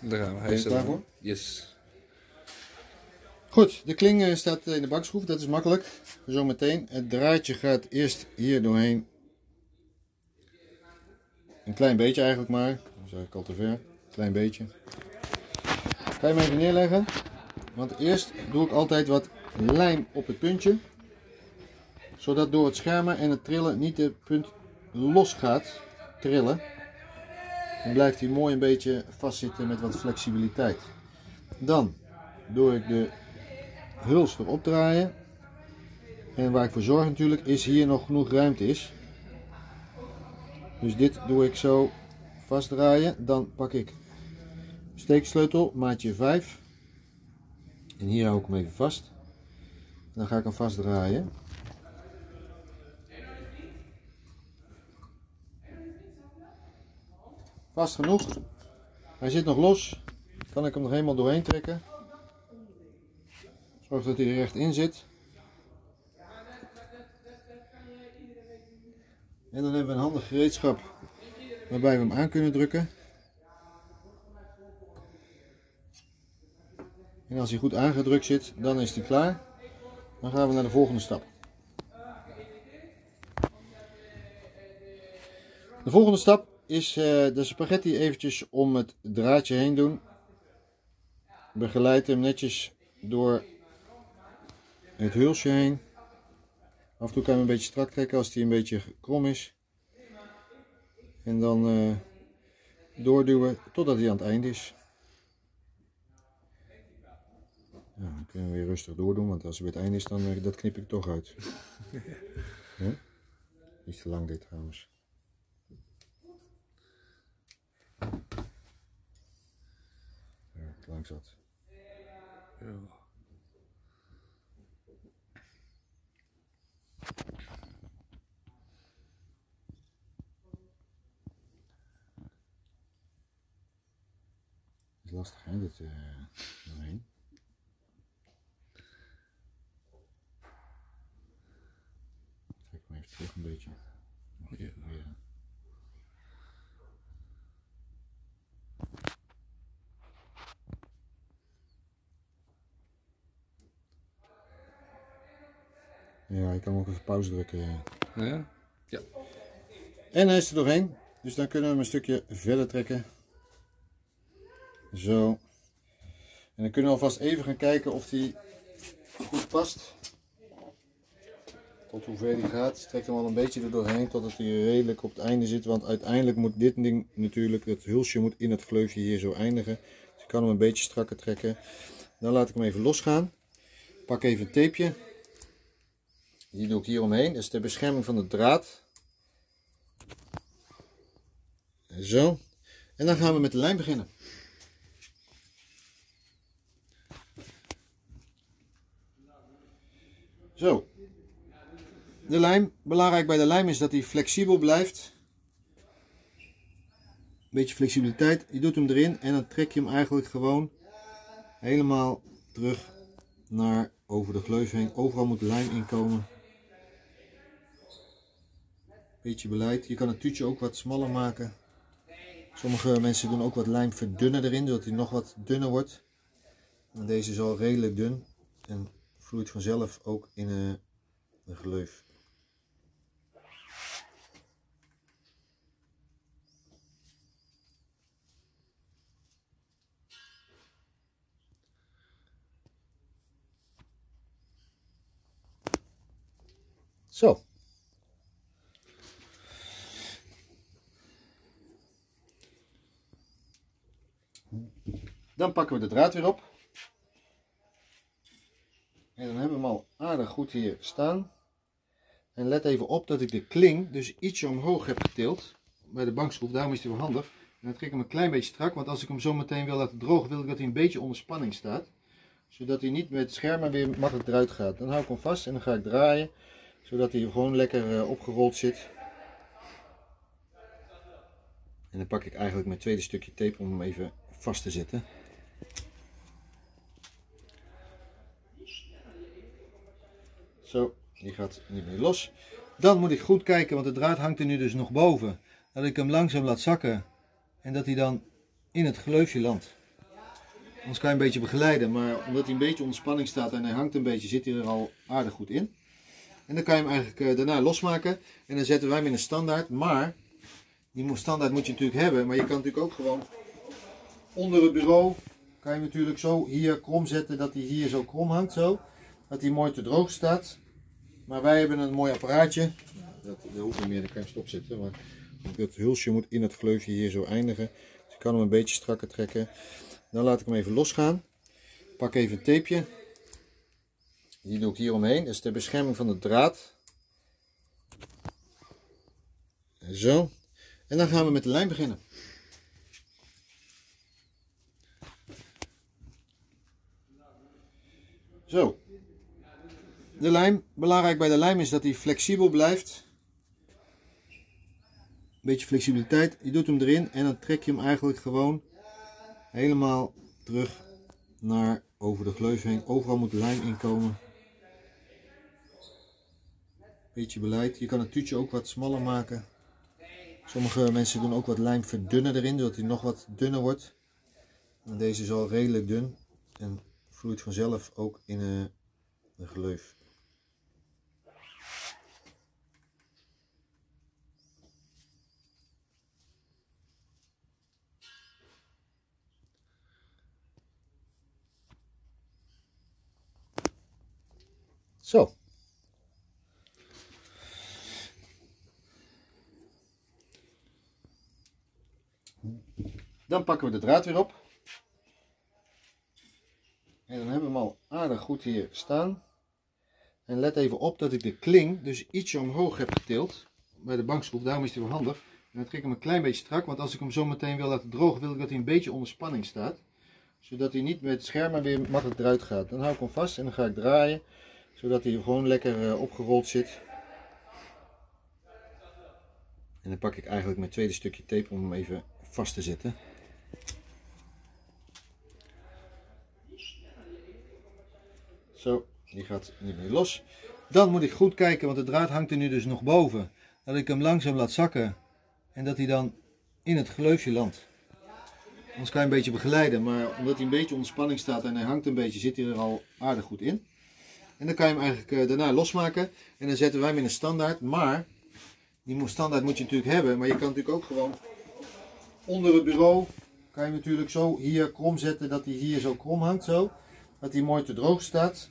Daar gaan we. Hij is klaar voor? Yes. Goed, de kling eh, staat in de bakschroef, dat is makkelijk. Zometeen. Het draadje gaat eerst hier doorheen. Een klein beetje eigenlijk maar. Dat is eigenlijk al te ver. Een klein beetje. Ga je hem even neerleggen. Want eerst doe ik altijd wat lijm op het puntje. Zodat door het schermen en het trillen niet de punt los gaat trillen. Dan blijft hij mooi een beetje vastzitten met wat flexibiliteit. Dan doe ik de huls erop draaien. En waar ik voor zorg natuurlijk is hier nog genoeg ruimte is. Dus dit doe ik zo vastdraaien. Dan pak ik steeksleutel maatje 5. En hier hou ik hem even vast. Dan ga ik hem vastdraaien. Vast genoeg. Hij zit nog los. Kan ik hem er helemaal doorheen trekken. Zorg dat hij er recht in zit. En dan hebben we een handig gereedschap waarbij we hem aan kunnen drukken. En als hij goed aangedrukt zit, dan is hij klaar. Dan gaan we naar de volgende stap. De volgende stap is eh, de spaghetti eventjes om het draadje heen doen. Begeleid hem netjes door het hulsje heen. Af en toe kan je hem een beetje strak trekken als hij een beetje krom is. En dan eh, doorduwen totdat hij aan het eind is. Ja, dan kunnen we weer rustig doordoen, want als hij bij het eind is, dan eh, dat knip ik toch uit. Ja? Niet te lang dit trouwens. Ja, te lang zat. is lastig hè, dit uh, doorheen. Trek hem even terug een beetje. Nog even proberen. Ja, ik kan ook even pauze drukken. ja. Ja? Ja. En hij is er doorheen. Dus dan kunnen we hem een stukje verder trekken. Zo. En dan kunnen we alvast even gaan kijken of die goed past. Tot hoe ver die gaat. Trek hem al een beetje er doorheen totdat hij redelijk op het einde zit. Want uiteindelijk moet dit ding natuurlijk, het hulsje moet in het gleufje hier zo eindigen. Dus ik kan hem een beetje strakker trekken. Dan laat ik hem even losgaan. Pak even een tapeje. Die doe ik hier omheen. Dat is ter bescherming van de draad. Zo. En dan gaan we met de lijn beginnen. Zo. De lijm. Belangrijk bij de lijm is dat hij flexibel blijft. Beetje flexibiliteit. Je doet hem erin en dan trek je hem eigenlijk gewoon helemaal terug naar over de gleuf heen. Overal moet lijm inkomen. Beetje beleid. Je kan het tuutje ook wat smaller maken. Sommige mensen doen ook wat lijm verdunnen erin, zodat hij nog wat dunner wordt. Deze is al redelijk dun en vloeit vanzelf ook in eh, de gleuf. Zo. Dan pakken we de draad weer op. En dan hebben we hem al aardig goed hier staan. En let even op dat ik de kling dus ietsje omhoog heb getild bij de bankschroef. Daarom is die wel handig. En dan trek ik hem een klein beetje strak, want als ik hem zo meteen wil laten drogen, wil ik dat hij een beetje onder spanning staat. Zodat hij niet met het scherm weer makkelijk eruit gaat. Dan hou ik hem vast en dan ga ik draaien, zodat hij gewoon lekker eh, opgerold zit. En dan pak ik eigenlijk mijn tweede stukje tape om hem even vast te zetten. Zo, die gaat niet meer los. Dan moet ik goed kijken, want de draad hangt er nu dus nog boven. Dat ik hem langzaam laat zakken en dat hij dan in het gleufje landt. Anders kan je een beetje begeleiden, maar omdat hij een beetje onder spanning staat en hij hangt een beetje, zit hij er al aardig goed in. En dan kan je hem eigenlijk eh, daarna losmaken en dan zetten wij hem in een standaard. Maar die standaard moet je natuurlijk hebben, maar je kan natuurlijk ook gewoon onder het bureau kan je natuurlijk zo hier krom zetten dat hij hier zo krom hangt zo. Dat hij mooi te droog staat. Maar wij hebben een mooi apparaatje. Dat, dat hoeft niet meer, dan kan je. Maar het hulsje moet in het vleugje hier zo eindigen. Dus ik kan hem een beetje strakker trekken. Dan laat ik hem even losgaan. Pak even een tapeje. Die doe ik hier omheen. Dat is de bescherming van de draad. Zo. En dan gaan we met de lijn beginnen. Zo. De lijm. Belangrijk bij de lijm is dat hij flexibel blijft. Een beetje flexibiliteit. Je doet hem erin en dan trek je hem eigenlijk gewoon helemaal terug naar over de gleuf heen. Overal moet lijm inkomen. Beetje beleid. Je kan het tuutje ook wat smaller maken. Sommige mensen doen ook wat lijm verdunnen erin, zodat hij nog wat dunner wordt. Deze is al redelijk dun en vloeit vanzelf ook in een gleuf. Zo. Dan pakken we de draad weer op. En dan hebben we hem al aardig goed hier staan. En let even op dat ik de kling dus ietsje omhoog heb getild bij de bankschroef. Daarom is hij wel handig. En dan trek ik hem een klein beetje strak, want als ik hem zo meteen wil laten drogen, wil ik dat hij een beetje onder spanning staat. Zodat hij niet met het scherm weer makkelijk eruit gaat. Dan hou ik hem vast en dan ga ik draaien, zodat hij gewoon lekker eh, opgerold zit. En dan pak ik eigenlijk mijn tweede stukje tape om hem even vast te zetten. Zo, die gaat niet meer los. Dan moet ik goed kijken, want de draad hangt er nu dus nog boven. Dat ik hem langzaam laat zakken en dat hij dan in het gleufje landt. Anders kan je een beetje begeleiden, maar omdat hij een beetje onder spanning staat en hij hangt een beetje, zit hij er al aardig goed in. En dan kan je hem eigenlijk eh, daarna losmaken en dan zetten wij hem in een standaard. Maar die standaard moet je natuurlijk hebben, maar je kan natuurlijk ook gewoon onder het bureau kan je natuurlijk zo hier krom zetten dat hij hier zo krom hangt zo. Dat hij mooi te droog staat.